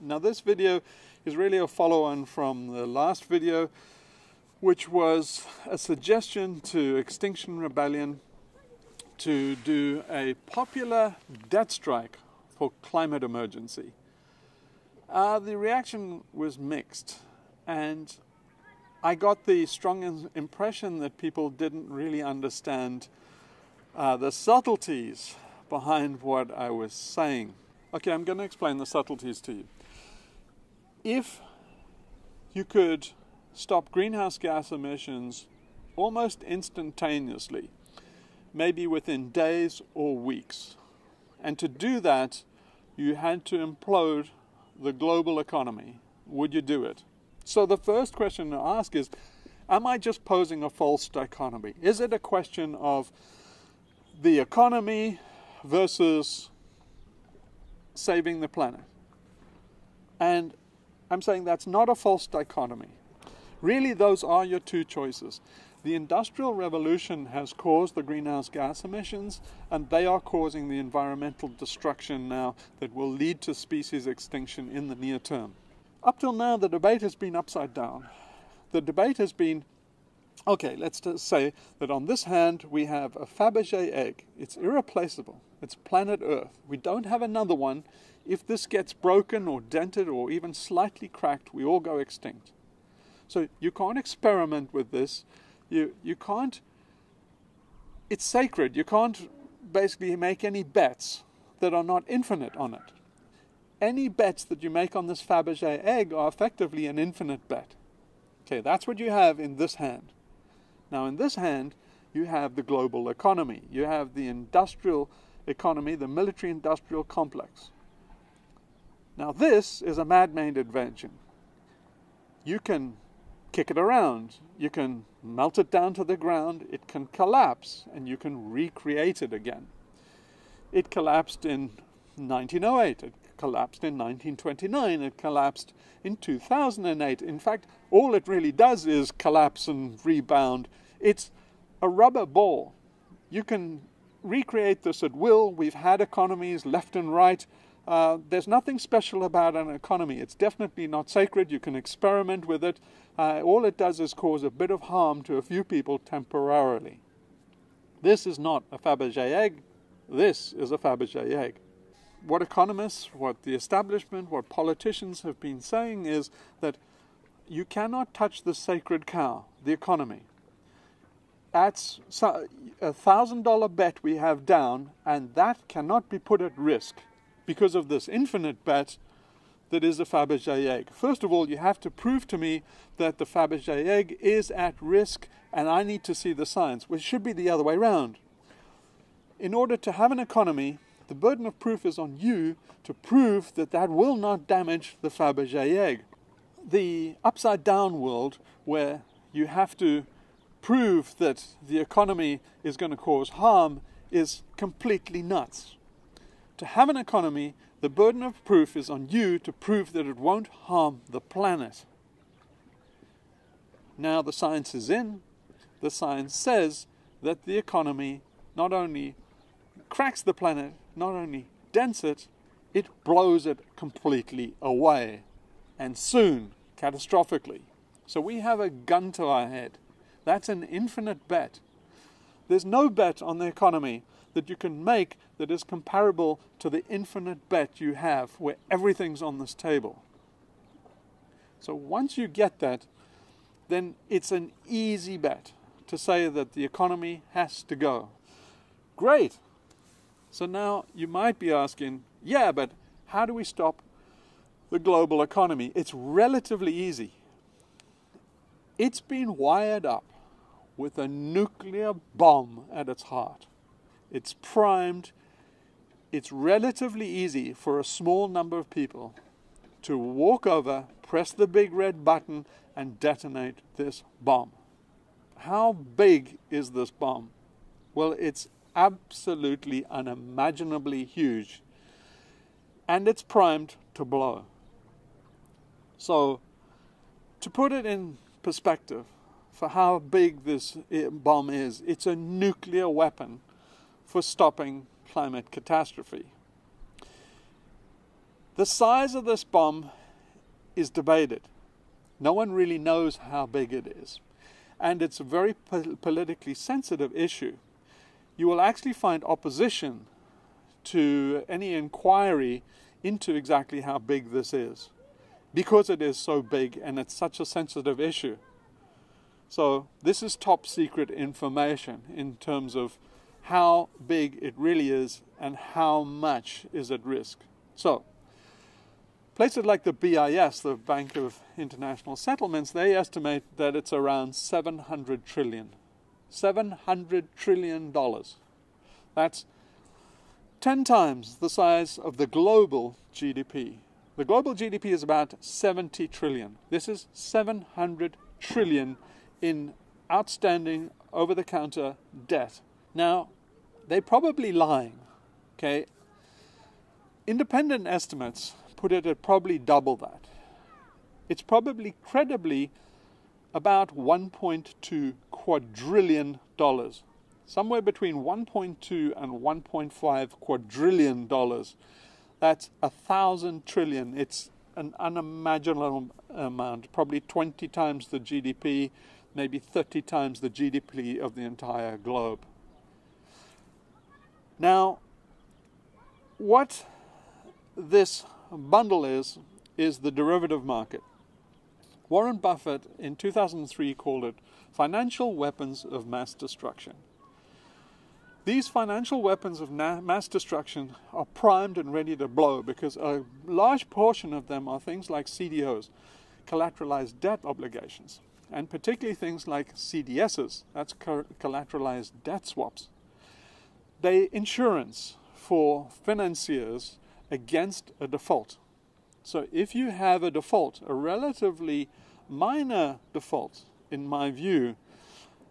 Now this video is really a follow-on from the last video which was a suggestion to Extinction Rebellion to do a popular debt strike for climate emergency. Uh, the reaction was mixed and I got the strong impression that people didn't really understand uh, the subtleties behind what I was saying. Okay, I'm going to explain the subtleties to you. If you could stop greenhouse gas emissions almost instantaneously, maybe within days or weeks, and to do that, you had to implode the global economy, would you do it? So the first question to ask is Am I just posing a false dichotomy? Is it a question of the economy versus saving the planet. And I'm saying that's not a false dichotomy. Really, those are your two choices. The Industrial Revolution has caused the greenhouse gas emissions, and they are causing the environmental destruction now that will lead to species extinction in the near term. Up till now, the debate has been upside down. The debate has been Okay, let's just say that on this hand we have a Fabergé egg. It's irreplaceable. It's planet Earth. We don't have another one. If this gets broken or dented or even slightly cracked, we all go extinct. So you can't experiment with this. You you can't it's sacred. You can't basically make any bets that are not infinite on it. Any bets that you make on this Fabergé egg are effectively an infinite bet. Okay, that's what you have in this hand. Now, in this hand, you have the global economy, you have the industrial economy, the military industrial complex. Now, this is a man made invention. You can kick it around, you can melt it down to the ground, it can collapse, and you can recreate it again. It collapsed in 1908, it collapsed in 1929, it collapsed in 2008. In fact, all it really does is collapse and rebound. It's a rubber ball. You can recreate this at will. We've had economies left and right. Uh, there's nothing special about an economy. It's definitely not sacred. You can experiment with it. Uh, all it does is cause a bit of harm to a few people temporarily. This is not a Fabergé egg. This is a Fabergé egg what economists, what the establishment, what politicians have been saying is that you cannot touch the sacred cow, the economy. That's a thousand dollar bet we have down, and that cannot be put at risk because of this infinite bet that is the Fabergé egg. First of all, you have to prove to me that the Fabergé egg is at risk, and I need to see the science, which should be the other way around. In order to have an economy, the burden of proof is on you to prove that that will not damage the Fabergé egg. The upside down world, where you have to prove that the economy is going to cause harm, is completely nuts. To have an economy, the burden of proof is on you to prove that it won't harm the planet. Now the science is in. The science says that the economy not only cracks the planet, not only dents it, it blows it completely away. And soon, catastrophically. So we have a gun to our head. That's an infinite bet. There's no bet on the economy that you can make that is comparable to the infinite bet you have where everything's on this table. So once you get that, then it's an easy bet to say that the economy has to go. Great. So now you might be asking, yeah, but how do we stop the global economy? It's relatively easy. It's been wired up with a nuclear bomb at its heart. It's primed. It's relatively easy for a small number of people to walk over, press the big red button, and detonate this bomb. How big is this bomb? Well, it's absolutely unimaginably huge and it's primed to blow. So, to put it in perspective for how big this bomb is, it's a nuclear weapon for stopping climate catastrophe. The size of this bomb is debated. No one really knows how big it is. And it's a very po- politically sensitive issue. You will actually find opposition to any inquiry into exactly how big this is because it is so big and it's such a sensitive issue. So, this is top secret information in terms of how big it really is and how much is at risk. So, places like the BIS, the Bank of International Settlements, they estimate that it's around 700 trillion. 700 trillion dollars. That's 10 times the size of the global GDP. The global GDP is about 70 trillion. This is 700 trillion in outstanding over the counter debt. Now, they're probably lying. Okay? Independent estimates put it at probably double that. It's probably credibly about 1.2 quadrillion dollars. Somewhere between 1.2 and 1.5 quadrillion dollars. That's a thousand trillion. It's an unimaginable amount, probably 20 times the GDP, maybe 30 times the GDP of the entire globe. Now, what this bundle is, is the derivative market. Warren Buffett in 2003 called it financial weapons of mass destruction. These financial weapons of mass destruction are primed and ready to blow because a large portion of them are things like CDOs, collateralized debt obligations, and particularly things like CDSs, that's collateralized debt swaps. They insurance for financiers against a default. So if you have a default, a relatively minor default, in my view,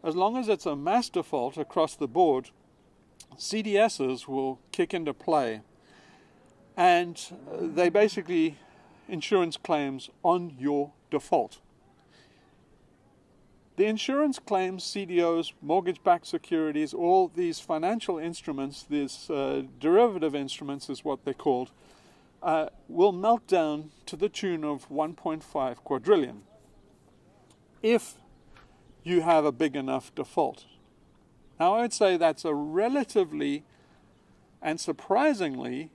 as long as it's a mass default across the board, CDSs will kick into play. And uh, they basically insurance claims on your default. The insurance claims, CDOs, mortgage backed securities, all these financial instruments, these uh, derivative instruments is what they're called, uh, will melt down to the tune of 1.5 quadrillion if you have a big enough default. Now, I would say that's a relatively and surprisingly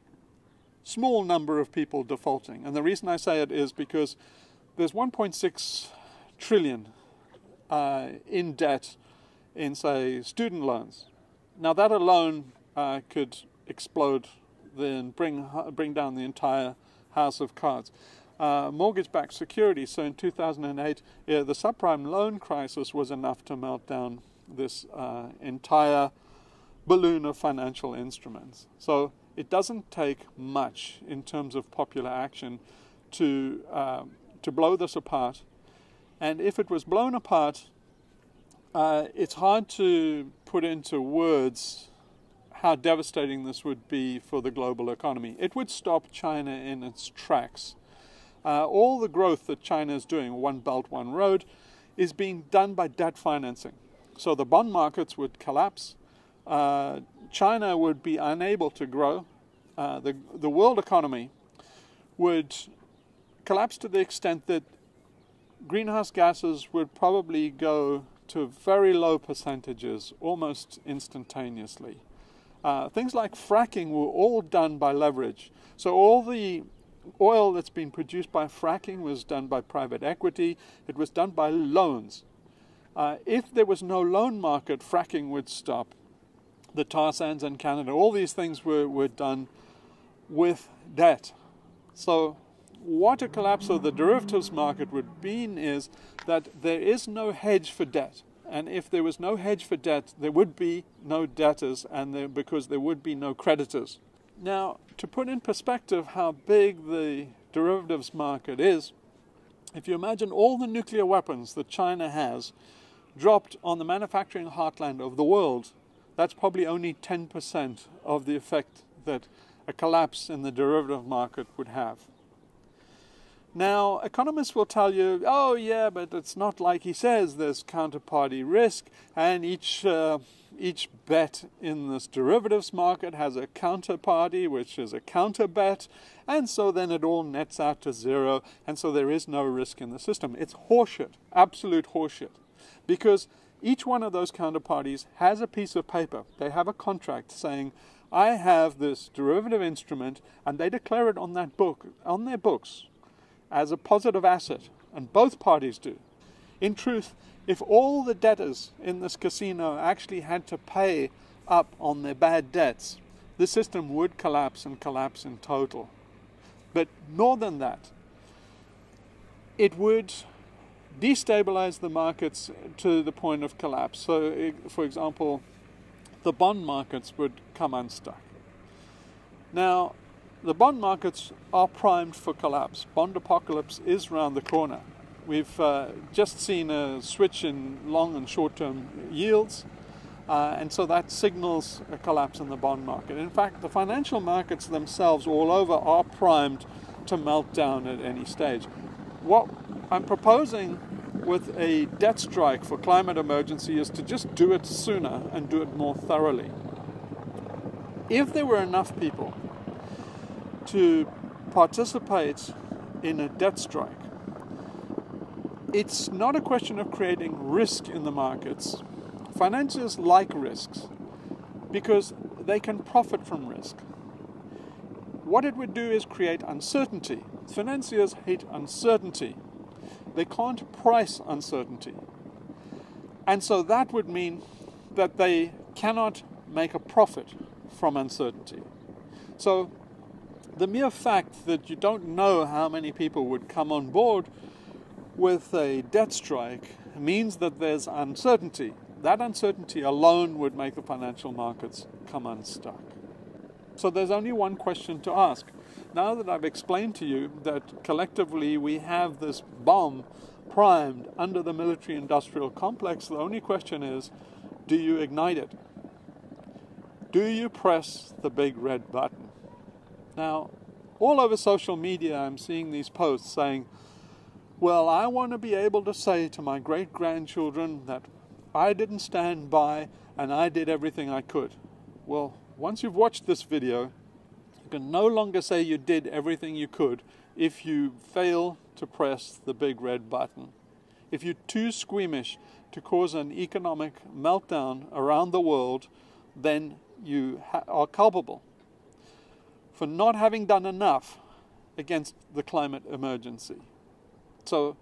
small number of people defaulting. And the reason I say it is because there's 1.6 trillion uh, in debt in, say, student loans. Now, that alone uh, could explode, then bring, bring down the entire house of cards. Uh, mortgage backed securities. So in 2008, yeah, the subprime loan crisis was enough to melt down this uh, entire balloon of financial instruments. So it doesn't take much in terms of popular action to, um, to blow this apart and if it was blown apart, uh, it's hard to put into words how devastating this would be for the global economy. It would stop China in its tracks. Uh, all the growth that China is doing, One Belt, One Road, is being done by debt financing. So the bond markets would collapse. Uh, China would be unable to grow. Uh, the, the world economy would collapse to the extent that greenhouse gases would probably go to very low percentages almost instantaneously. Uh, things like fracking were all done by leverage. So all the oil that's been produced by fracking was done by private equity. It was done by loans. Uh, if there was no loan market, fracking would stop. The tar sands in Canada, all these things were, were done with debt. So what a collapse of the derivatives market would mean is that there is no hedge for debt. And if there was no hedge for debt, there would be no debtors, and there, because there would be no creditors. Now, to put in perspective how big the derivatives market is, if you imagine all the nuclear weapons that China has dropped on the manufacturing heartland of the world, that's probably only 10% of the effect that a collapse in the derivative market would have. Now, economists will tell you, oh, yeah, but it's not like he says there's counterparty risk, and each, uh, each bet in this derivatives market has a counterparty, which is a counter bet, and so then it all nets out to zero, and so there is no risk in the system. It's horseshit, absolute horseshit, because each one of those counterparties has a piece of paper, they have a contract saying, I have this derivative instrument, and they declare it on that book, on their books as a positive asset, and both parties do. In truth, if all the debtors in this casino actually had to pay up on their bad debts, the system would collapse and collapse in total. But more than that, it would destabilize the markets to the point of collapse. So, for example, the bond markets would come unstuck. Now, the bond markets are primed for collapse. Bond apocalypse is round the corner. We've uh, just seen a switch in long and short term yields, uh, and so that signals a collapse in the bond market. In fact, the financial markets themselves all over are primed to melt down at any stage. What I'm proposing with a debt strike for climate emergency is to just do it sooner and do it more thoroughly. If there were enough people to participate in a debt strike, it's not a question of creating risk in the markets. Financiers like risks because they can profit from risk. What it would do is create uncertainty. Financiers hate uncertainty. They can't price uncertainty. And so that would mean that they cannot make a profit from uncertainty. So the mere fact that you don't know how many people would come on board with a debt strike means that there's uncertainty. That uncertainty alone would make the financial markets come unstuck. So there's only one question to ask. Now that I've explained to you that collectively we have this bomb primed under the military industrial complex, the only question is do you ignite it? Do you press the big red button? Now, all over social media, I'm seeing these posts saying, Well, I want to be able to say to my great grandchildren that I didn't stand by and I did everything I could. Well, once you've watched this video, you can no longer say you did everything you could if you fail to press the big red button. If you're too squeamish to cause an economic meltdown around the world, then you ha- are culpable for not having done enough against the climate emergency. So,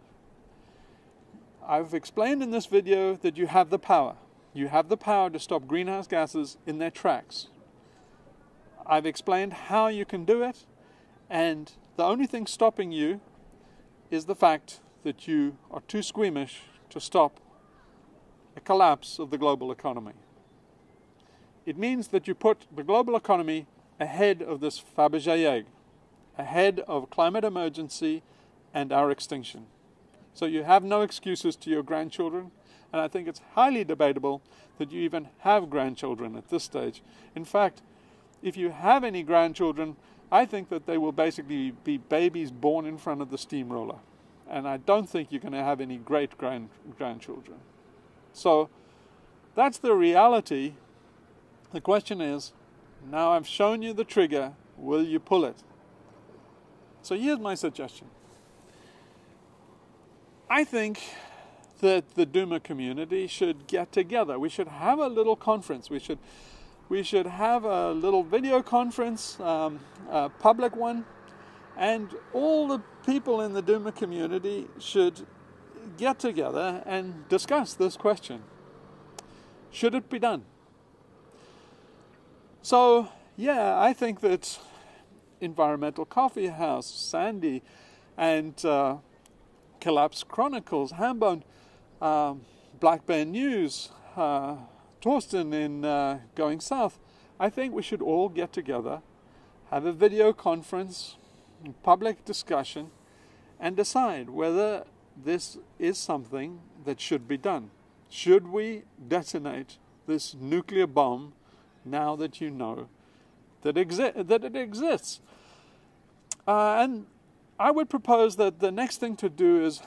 I've explained in this video that you have the power. You have the power to stop greenhouse gases in their tracks. I've explained how you can do it, and the only thing stopping you is the fact that you are too squeamish to stop a collapse of the global economy. It means that you put the global economy ahead of this Fabergé egg, ahead of climate emergency and our extinction. So you have no excuses to your grandchildren, and I think it's highly debatable that you even have grandchildren at this stage. In fact, if you have any grandchildren, I think that they will basically be babies born in front of the steamroller. And I don't think you're going to have any great grand grandchildren. So that's the reality. The question is now I've shown you the trigger, will you pull it? So here's my suggestion. I think that the Doomer community should get together. We should have a little conference. We should we should have a little video conference, um, a public one, and all the people in the Doomer community should get together and discuss this question. Should it be done? So, yeah, I think that Environmental Coffee House, Sandy, and uh, Collapse Chronicles, Hambone, um, Black Bear News, uh, Torsten in uh, Going South, I think we should all get together, have a video conference, public discussion, and decide whether this is something that should be done. Should we detonate this nuclear bomb now that you know that, exi- that it exists. Uh, and I would propose that the next thing to do is,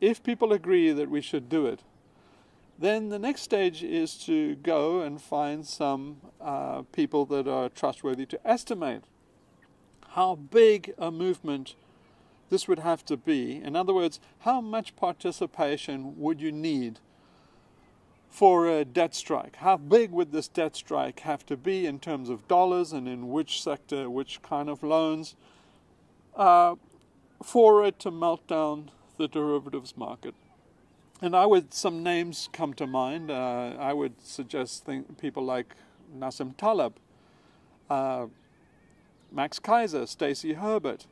if people agree that we should do it, then the next stage is to go and find some uh, people that are trustworthy to estimate how big a movement this would have to be. In other words, how much participation would you need for a debt strike? How big would this debt strike have to be in terms of dollars and in which sector, which kind of loans, uh, for it to melt down the derivatives market? And I would, some names come to mind. Uh, I would suggest think, people like Nassim Taleb, uh, Max Keiser, Stacy Herbert,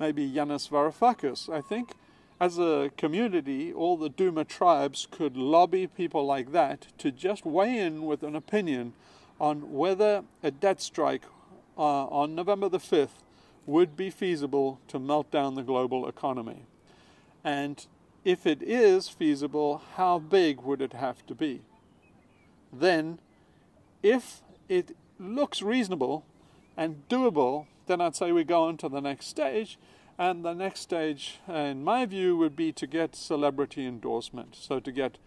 maybe Yanis Varoufakis. I think as a community, all the Doomer tribes could lobby people like that to just weigh in with an opinion on whether a debt strike uh, on November the 5th would be feasible to melt down the global economy. And if it is feasible, how big would it have to be? Then, if it looks reasonable and doable, then I'd say we go on to the next stage. And the next stage, in my view, would be to get celebrity endorsement. So to get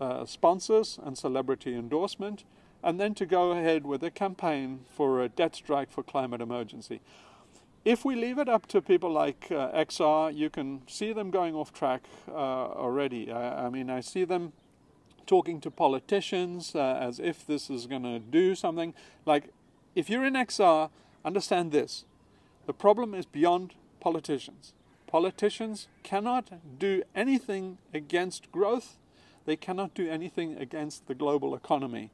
uh, sponsors and celebrity endorsement, and then to go ahead with a campaign for a debt strike for climate emergency. If we leave it up to people like uh, XR, you can see them going off track uh, already. I, I, mean, I see them talking to politicians uh, as if this is going to do something. Like, if you're in XR, understand this the problem is beyond politicians. Politicians cannot do anything against growth, they cannot do anything against the global economy.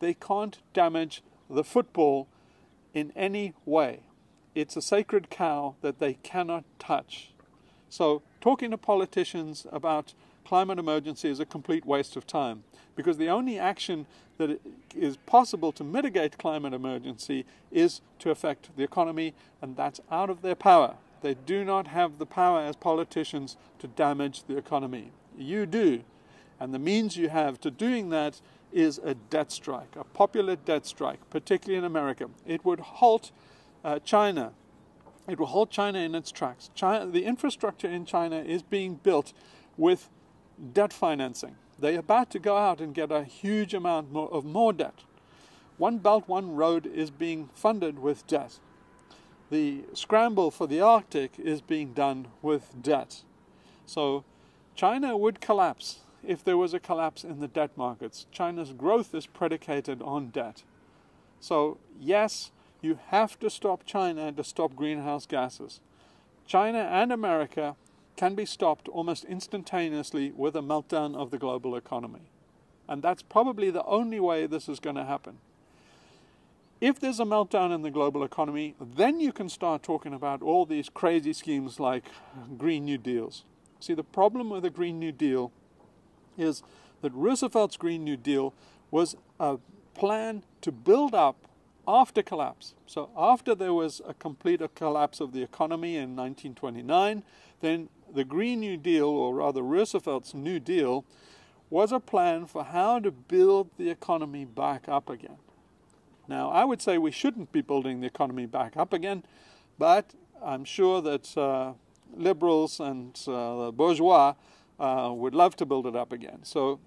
They can't damage the football in any way it's a sacred cow that they cannot touch. So, talking to politicians about climate emergency is a complete waste of time because the only action that is possible to mitigate climate emergency is to affect the economy, and that's out of their power. They do not have the power as politicians to damage the economy. You do. And the means you have to doing that is a debt strike, a popular debt strike, particularly in America. It would halt uh, China. It will hold China in its tracks. China, the infrastructure in China is being built with debt financing. They're about to go out and get a huge amount more, of more debt. One Belt, One Road is being funded with debt. The scramble for the Arctic is being done with debt. So China would collapse if there was a collapse in the debt markets. China's growth is predicated on debt. So, yes, you have to stop China to stop greenhouse gases. China and America can be stopped almost instantaneously with a meltdown of the global economy. And that's probably the only way this is going to happen. If there's a meltdown in the global economy, then you can start talking about all these crazy schemes like Green New Deals. See, the problem with the Green New Deal is that Roosevelt's Green New Deal was a plan to build up after collapse. So after there was a complete collapse of the economy in 1929, then the Green New Deal, or rather Roosevelt's New Deal, was a plan for how to build the economy back up again. Now, I would say we shouldn't be building the economy back up again, but I'm sure that uh, liberals and uh, the bourgeois uh, would love to build it up again. So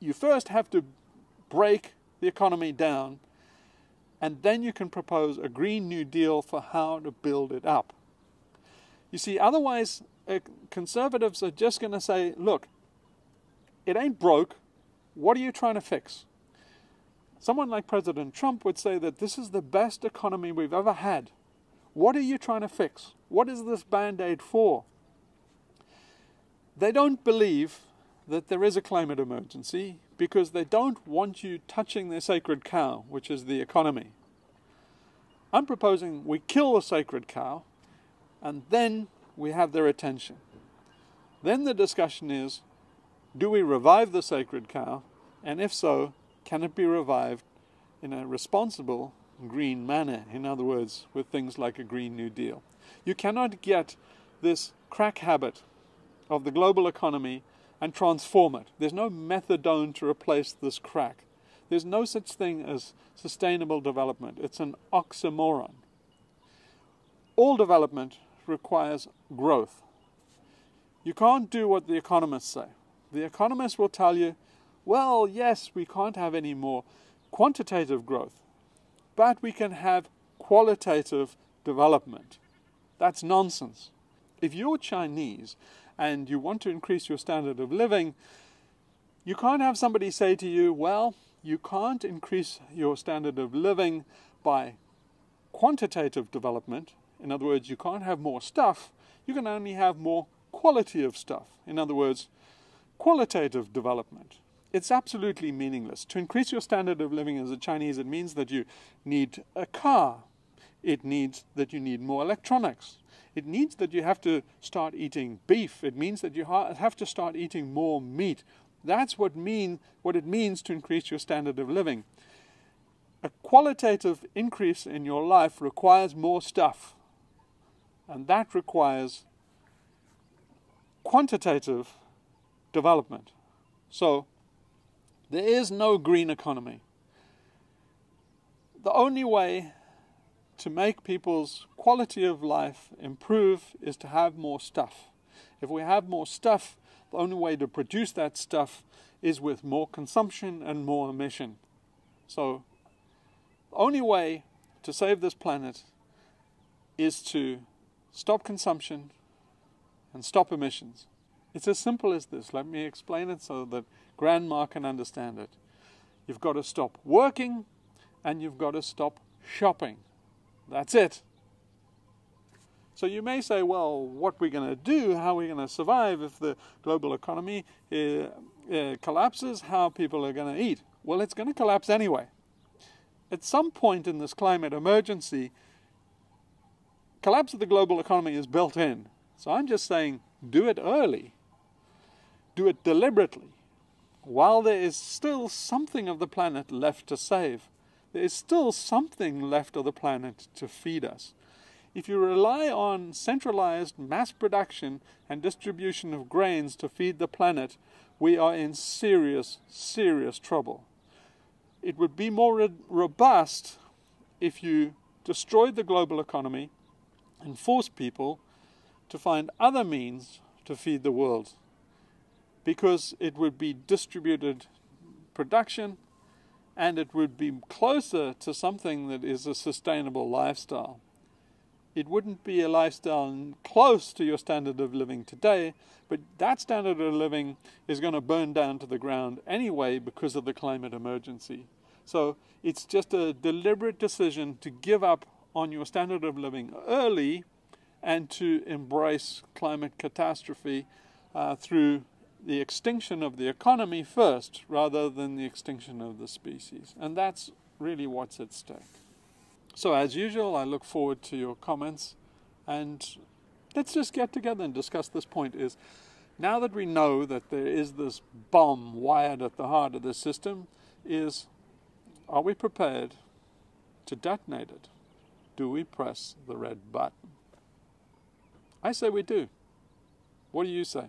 you first have to break the economy down and then you can propose a Green New Deal for how to build it up. You see, otherwise, uh, conservatives are just going to say, look, it ain't broke. What are you trying to fix? Someone like President Trump would say that this is the best economy we've ever had. What are you trying to fix? What is this band aid for? They don't believe that there is a climate emergency because they don't want you touching their sacred cow, which is the economy. I'm proposing we kill the sacred cow and then we have their attention. Then the discussion is do we revive the sacred cow? And if so, can it be revived in a responsible green manner? In other words, with things like a Green New Deal. You cannot get this crack habit of the global economy and transform it. There's no methadone to replace this crack. There's no such thing as sustainable development. It's an oxymoron. All development requires growth. You can't do what the economists say. The economists will tell you, well, yes, we can't have any more quantitative growth, but we can have qualitative development. That's nonsense. If you're Chinese and you want to increase your standard of living, you can't have somebody say to you, well, you can't increase your standard of living by quantitative development. In other words, you can't have more stuff. You can only have more quality of stuff. In other words, qualitative development. It's absolutely meaningless. To increase your standard of living as a Chinese, it means that you need a car. It needs that you need more electronics. It means that you have to start eating beef. It means that you have to start eating more meat. That's what mean what it means to increase your standard of living. A qualitative increase in your life requires more stuff. And that requires quantitative development. So there is no green economy. The only way to make people's quality of life improve is to have more stuff. If we have more stuff, the only way to produce that stuff is with more consumption and more emission. So, the only way to save this planet is to stop consumption and stop emissions. It's as simple as this. Let me explain it so that Grandma can understand it. You've got to stop working and you've got to stop shopping. That's it. So you may say, well, what are we going to do? How are we going to survive if the global economy uh, uh, collapses? How people are going to eat? Well, it's going to collapse anyway. At some point in this climate emergency, collapse of the global economy is built in. So I'm just saying, do it early. Do it deliberately. While there is still something of the planet left to save, there is still something left of the planet to feed us. If you rely on centralized mass production and distribution of grains to feed the planet, we are in serious, serious trouble. It would be more robust if you destroyed the global economy and forced people to find other means to feed the world because it would be distributed production and it would be closer to something that is a sustainable lifestyle. It wouldn't be a lifestyle close to your standard of living today, but that standard of living is going to burn down to the ground anyway because of the climate emergency. So it's just a deliberate decision to give up on your standard of living early and to embrace climate catastrophe uh, through the extinction of the economy first rather than the extinction of the species. And that's really what's at stake. So, as usual, I look forward to your comments. And let's just get together and discuss this point is now that we know that there is this bomb wired at the heart of the system is are we prepared to detonate it? Do we press the red button? I say we do. What do you say